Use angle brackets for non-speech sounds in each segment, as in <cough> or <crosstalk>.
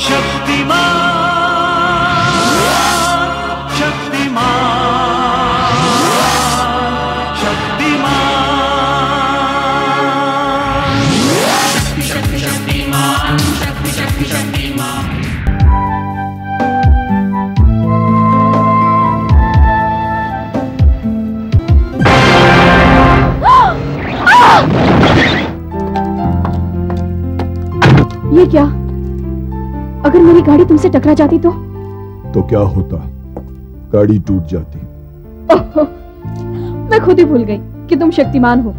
ये अगर मेरी गाड़ी तुमसे टकरा जाती तो? तो क्या होता? गाड़ी टूट जाती। ओहो, मैं खुद ही भूल गई कि तुम शक्तिमान हो।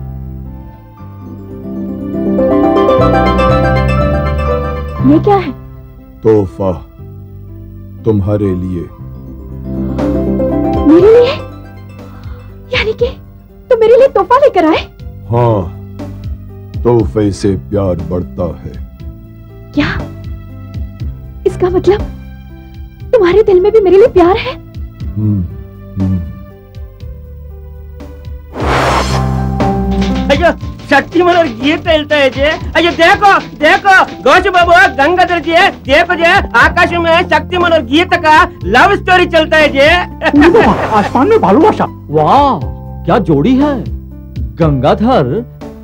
ये क्या है? तोहफा तुम्हारे लिए। मेरे लिए? यानी कि तुम मेरे लिए तोहफा लेकर आए? हाँ तोहफे से प्यार बढ़ता है। क्या? इसका मतलब तुम्हारे दिल में भी मेरे लिए प्यार है हम्म, हम्म। ಅಯ್ಯೋ ಶಕ್ತಿ ಮನೋರ್ ಗೀತ ಹೇಳ್ತಾ ಇದೆ ಅಯ್ಯೋ देखो देखो गौश बाबू गंगाधर जी देखो जी आकाश में शक्ति मनोर गीत का लव स्टोरी चलता है जी आसमान में भालूबाशा वाह क्या जोड़ी है गंगाधर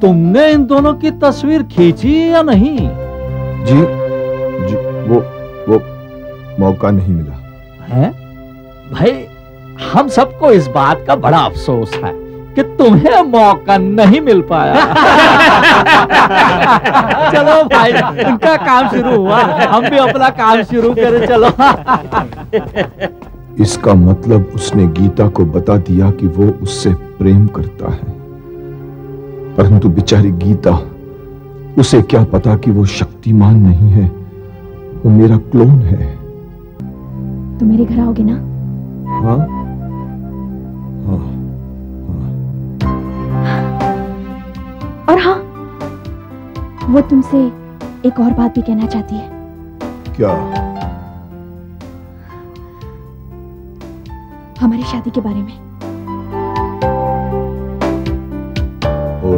तुमने इन दोनों की तस्वीर खींची या नहीं जी जी वो वो मौका नहीं मिला। है? भाई हम सबको इस बात का बड़ा अफसोस है कि तुम्हें मौका नहीं मिल पाया। <laughs> चलो भाई उनका काम शुरू हुआ। हम भी अपना काम शुरू करें चलो। इसका मतलब उसने गीता को बता दिया कि वो उससे प्रेम करता है। परंतु बेचारी गीता उसे क्या पता कि वो शक्तिमान नहीं है? वो मेरा क्लोन है। तुम मेरे घर आओगे ना? हाँ। हाँ। और हाँ वो तुमसे एक और बात भी कहना चाहती है। क्या? हमारी शादी के बारे में। ओ।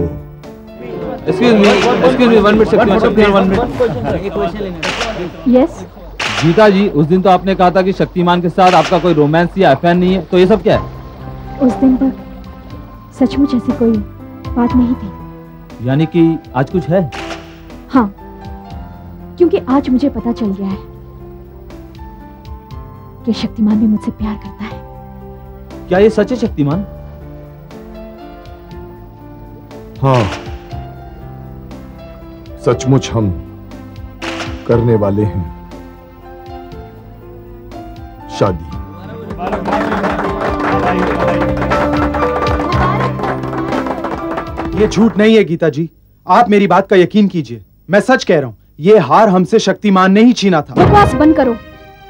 Excuse me excuse me one minute Shaktimaan Shaktimaan one minute yes Geeta ji उस दिन तो आपने कहा था कि शक्तिमान के साथ आपका कोई रोमांस या अफेयर नहीं है तो ये सब क्या है? उस दिन तक सचमुच ऐसी कोई बात नहीं थी। यानी कि आज कुछ है? हाँ क्योंकि आज मुझे पता चल गया है कि शक्तिमान भी मुझसे प्यार करता है। क्या ये सच है शक्तिमान? हाँ सचमुच हम करने वाले हैं। शादी। ये झूठ नहीं है गीता जी आप मेरी बात का यकीन कीजिए। मैं सच कह रहा हूँ ये हार हमसे शक्तिमान ने ही छीना था। बकवास बंद करो।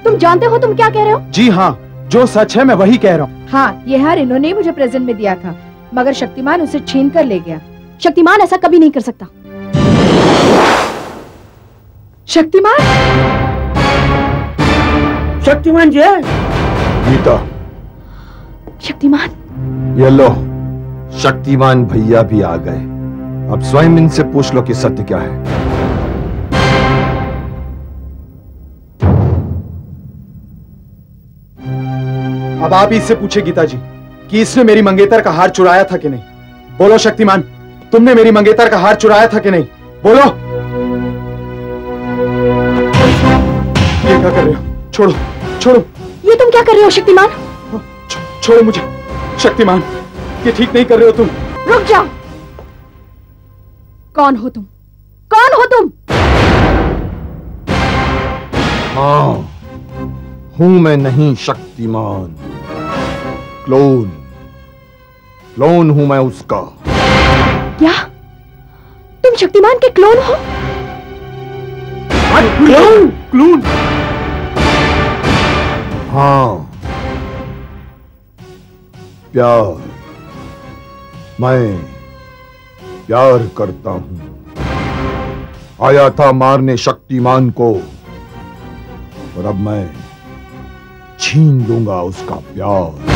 तुम जानते हो तुम क्या कह रहे हो? जी हाँ जो सच है मैं वही कह रहा हूँ। हाँ ये हार इन्होंने ही मुझे प्रेजेंट में दिया था मगर शक्तिमान उसे छीन कर ले गया। शक्तिमान ऐसा कभी नहीं कर सकता। शक्तिमान? शक्तिमान जी गीता। शक्तिमान? ये लो। शक्तिमान भैया भी आ गए। अब स्वयं इनसे पूछ लो कि सत्य क्या है। अब आप इससे पूछे गीता जी कि इसने मेरी मंगेतर का हार चुराया था कि नहीं? बोलो शक्तिमान तुमने मेरी मंगेतर का हार चुराया था कि नहीं? बोलो। ये क्या कर रहे हो? छोड़ो। छोड़ो। ये तुम क्या कर रहे हो शक्तिमान? छो- छोड़ो मुझे। शक्तिमान ये ठीक नहीं कर रहे हो तुम। रुक जाओ। कौन हो तुम? कौन हो तुम? हाँ हूँ मैं नहीं शक्तिमान। क्लोन। क्लोन हूँ मैं उसका। क्या? तुम शक्तिमान के क्लोन हो? क्लोन! क्लोन! हाँ। प्यार। मैं प्यार करता हूँ। आया था मारने शक्तिमान को। और अब मैं छीन लूँगा उसका प्यार।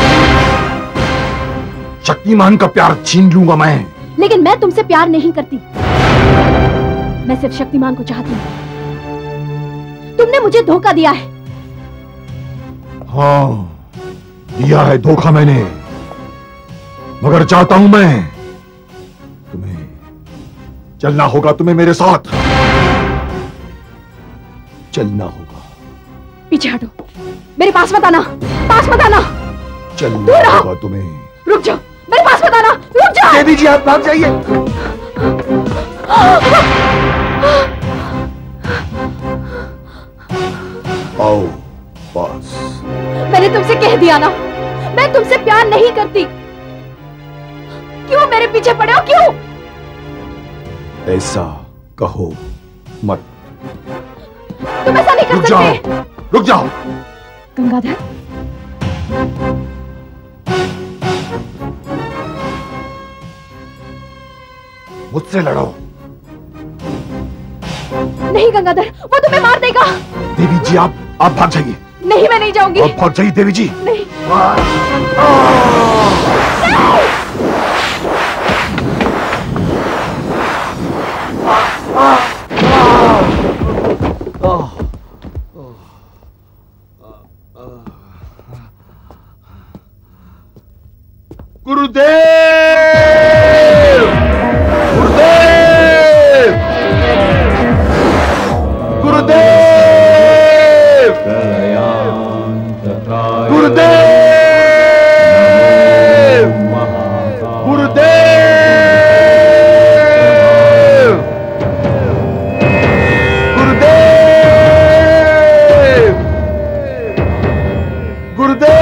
शक्तिमान का प्यार छीन लूँगा मैं। लेकिन मैं तुमसे प्यार नहीं करती। मैं सिर्फ़ शक्तिमान को चाहती हूँ। तुमने मुझे धोखा दिया है। हाँ दिया है धोखा मैंने मगर चाहता हूँ मैं तुम्हें चलना होगा तुम्हें मेरे साथ चलना होगा। पीछे हटो मेरे पास मत आना पास मत आना। चलना होगा तुम्हें। रुक जाओ मेरे पास मत आना रुक जाओ। देवी जी आप भाग जाइए। तुमसे कह दिया ना। मैं तुमसे प्यार नहीं करती। क्यों मेरे पीछे पड़े हो? क्यों? ऐसा कहो मत। तुम ऐसा नहीं रुक कर जाओ। सकते। रुक जाओ। गंगाधर। मुझसे लड़ो। नहीं गंगाधर वो तुम्हें मार देगा। देवी जी आप आप भाग जाइए। नहीं मैं नहीं जाऊँगी। और भाग जाइए देवी जी। नहीं। गुरुदेव! गुरुदेव! गुरुदेव! गुरुदेव!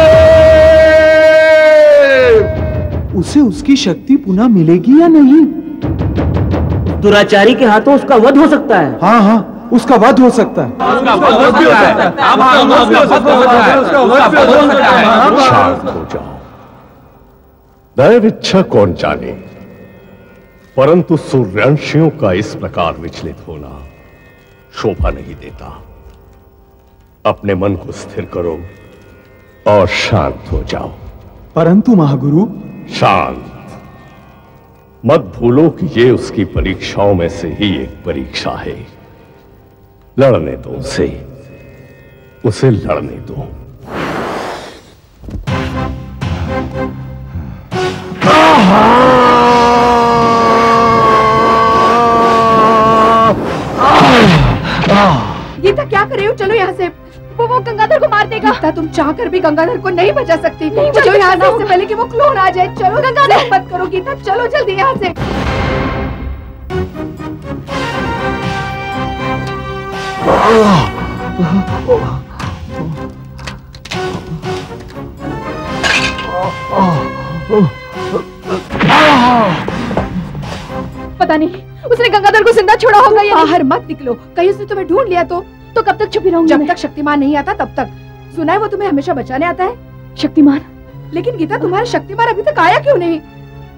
उसे उसकी शक्ति पुनः मिलेगी या नहीं? दुराचारी के हाथों उसका वध हो सकता है। हाँ हाँ। उसका वध हो सकता है। शांत हो जाओ। दैव इच्छा कौन जाने? परंतु सूर्यांशियों का इस प्रकार विचलित होना शोभा नहीं देता। अपने मन को स्थिर करो और शांत हो जाओ। परंतु महागुरु शांत। मत भूलो कि ये उसकी परीक्षाओं में से ही एक परीक्षा है। लड़ने दो। उसे उसे लड़ने दो। गीता क्या कर रही हो? चलो यहाँ से। वो वो गंगाधर को मार देगा। गीता तुम चाह कर भी गंगाधर को नहीं बचा सकती। नहीं चलो यहाँ से इससे पहले कि वो क्लोन आ जाए। चलो गंगाधर! मत करो गीता चलो जल्दी यहाँ से। पता नहीं उसने गंगाधर को ज़िंदा छोड़ा होगा या बाहर मत निकलो। कहीं उसने तुम्हें ढूंढ लिया तो? तो कब तक छुपी रहूँगी जब तक शक्तिमान नहीं आता तब तक। सुना है वो तुम्हें हमेशा बचाने आता है? शक्तिमान? लेकिन गीता तुम्हारा शक्तिमान अभी तक आया क्यों नहीं?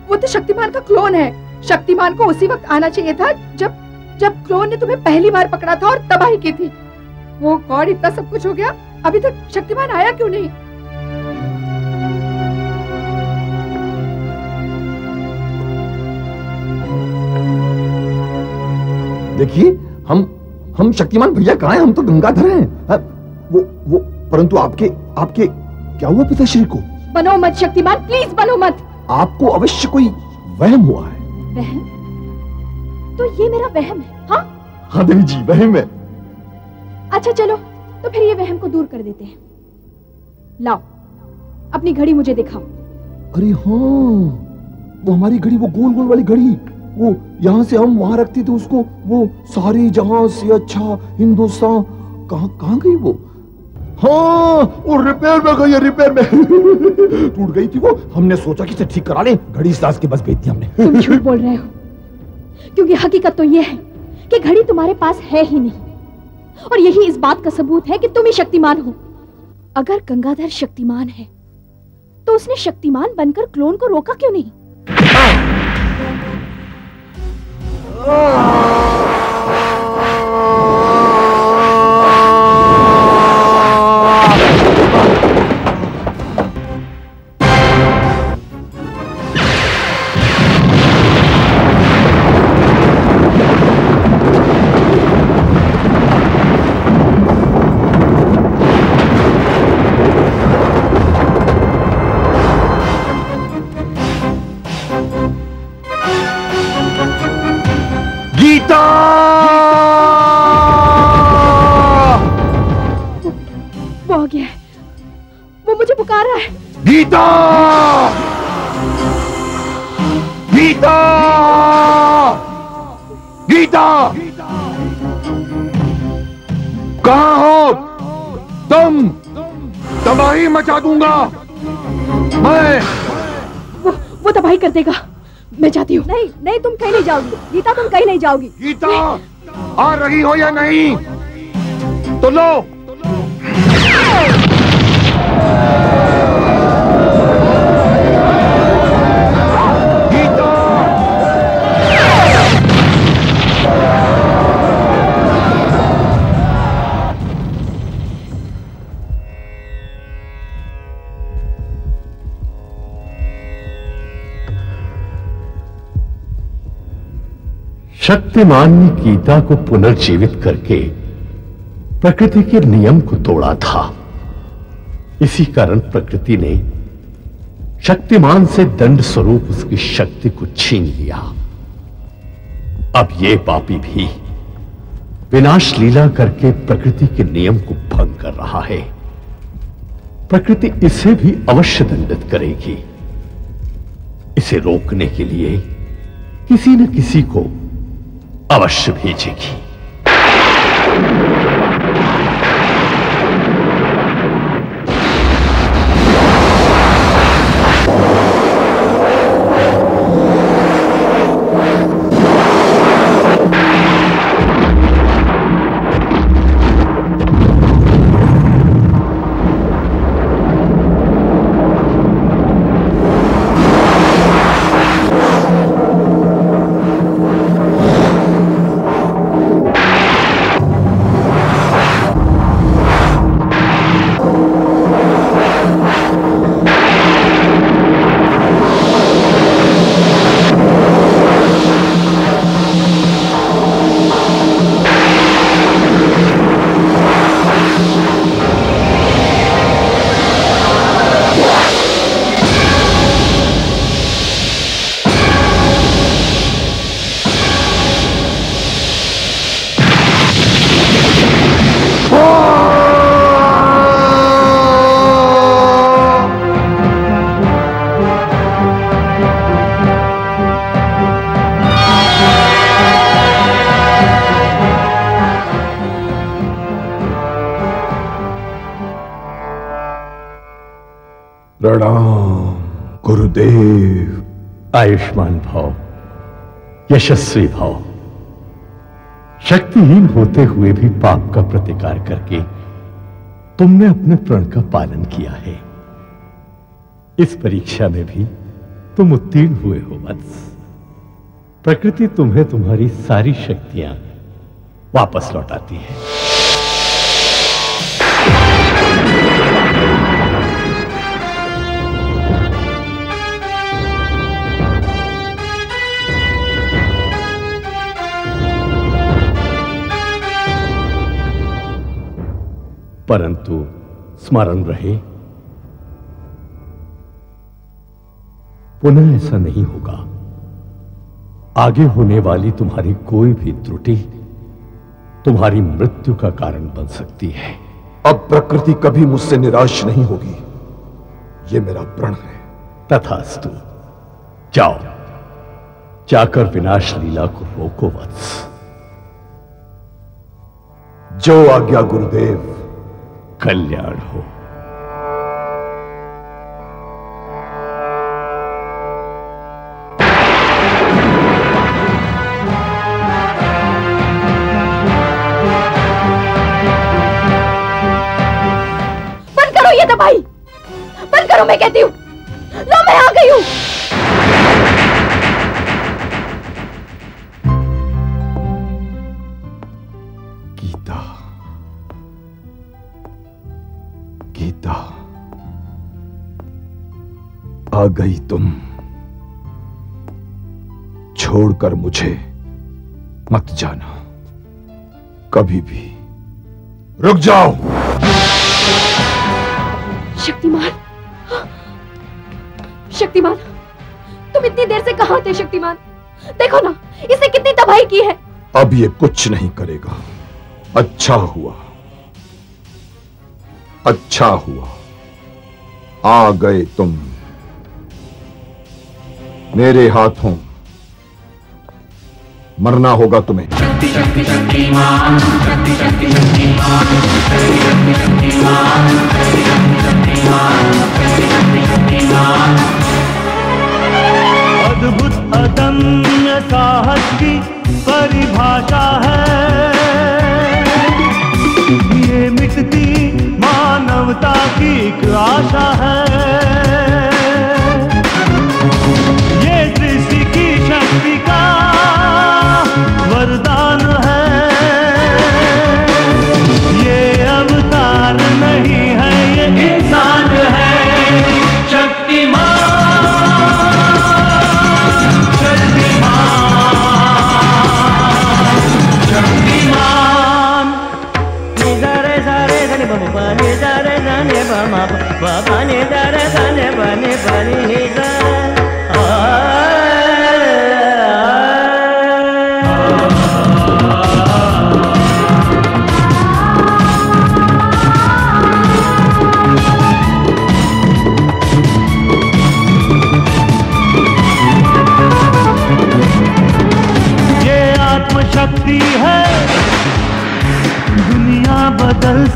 वो तो शक्तिमान का क्लोन है। शक्तिमान को उसी वक्त आना चाहिए था जब जब क्लोन ने तुम्हें पहली बार पकड़ा था और तबाही की थी। वो गॉड इतना सब कुछ हो गया अभी तक शक्तिमान आया क्यों नहीं? देखिए हम हम शक्तिमान भैया कहाँ हैं? हम तो गंगाधर हैं। हाँ, वो वो परंतु आपके आपके क्या हुआ पिताश्री को? बनो मत शक्तिमान प्लीज़ बनो मत। आपको अवश्य कोई वहम हुआ है। वहम? तो ये मेरा वहम है हाँ? हाँ देवी जी वहम है। अच्छा चलो तो फिर ये वहम को दूर कर देते हैं। लाओ अपनी घड़ी मुझे दिखाओ। अरे हाँ वो हमारी घड़ी वो गोल गोल वाली घड़ी वो यहाँ से हम वहाँ रखते थे उसको वो सारे जहाँ से अच्छा हिंदुस्तान कहाँ कहाँ गई वो? हाँ वो रिपेयर में गई है रिपेयर में। <laughs> टूट गई थी वो हमने सोचा कि इसे ठीक करा ले घड़ी सास के बस भेज दी हमने। तुम झूठ बोल रहे हो। क्योंकि हकीकत तो यह है कि घड़ी तुम्हारे पास है ही नहीं। और यही इस बात का सबूत है कि तुम ही शक्तिमान हो। अगर गंगाधर शक्तिमान है तो उसने शक्तिमान बनकर क्लोन को रोका क्यों नहीं? गीता गीता गीता कहा हो? तुम? तबाही मचा दूँगा। मैं वो वो तबाही कर देगा। मैं जाती हूँ। नहीं नहीं तुम कहीं नहीं जाओगी। गीता तुम कहीं नहीं जाओगी। गीता आ रही हो या नहीं? तो लो। गीता शक्तिमान ने गीता को पुनर्जीवित करके प्रकृति के नियम को तोड़ा था। इसी कारण प्रकृति ने शक्तिमान से दंड स्वरूप उसकी शक्ति को छीन लिया। अब ये पापी भी विनाश लीला करके प्रकृति के नियम को भंग कर रहा है। प्रकृति इसे भी अवश्य दंडित करेगी। इसे रोकने के लिए किसी न किसी को अवश्य भेजेगी। गुरुदेव आयुष्मान भाव, यशस्वी भाव। शक्तिहीन होते हुए भी पाप का प्रतिकार करके तुमने अपने प्रण का पालन किया है। इस परीक्षा में भी तुम उत्तीर्ण हुए हो, वत्स। प्रकृति तुम्हें तुम्हारी सारी शक्तियाँ वापस लौटाती है। परंतु स्मरण रहे। पुनः ऐसा नहीं होगा। आगे होने वाली तुम्हारी कोई भी त्रुटि तुम्हारी मृत्यु का कारण बन सकती है। अब प्रकृति कभी मुझसे निराश नहीं होगी। ये मेरा प्रण है। तथास्तु जाओ। जाकर विनाश लीला को रोको वत्स जो आज्ञा गुरुदेव कल्याण हो। बंद करो ये दवाई। बंद करो, मैं कहती हूँ। लो, मैं आ गई हूँ। आ गई तुम। छोड़कर मुझे मत जाना। कभी भी। रुक जाओ। शक्तिमान शक्तिमान तुम इतनी देर से कहाँ थे शक्तिमान? देखो ना इसने कितनी तबाही की है। अब ये कुछ नहीं करेगा। अच्छा हुआ। अच्छा हुआ। आ गए तुम। मेरे हाथों। मरना होगा तुम्हें। अद्भुत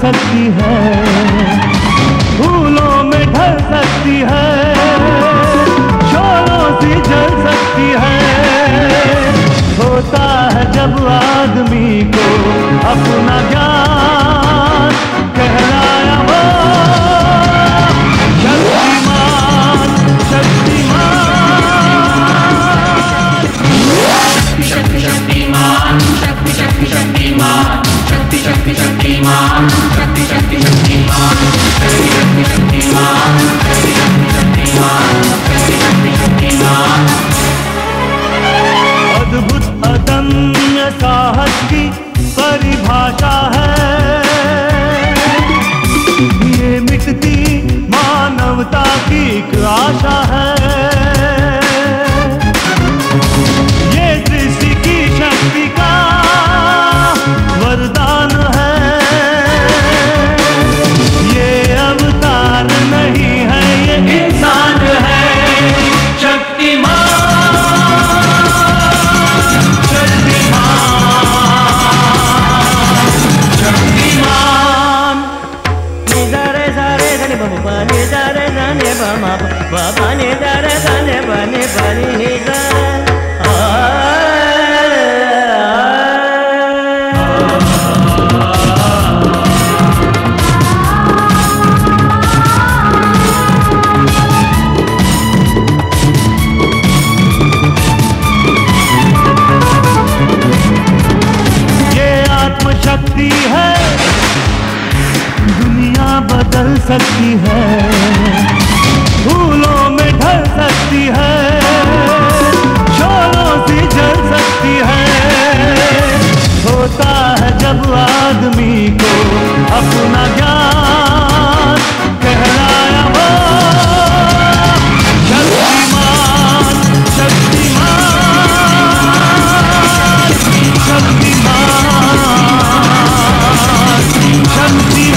सकती है। फूलों में ढल सकती है। शोरों से जल सकती है। होता है जब आदमी को अपना ज्ञान कहलाया हो। शक्तिमान शक्तिमान। अद्भुत चल सकती है, फूलों में ढल सकती है शोरों से जल सकती है। होता है जब आदमी को अपना ज्ञान कहलाया वो शक्तिमान शक्तिमान शक्तिमान शक्तिमान।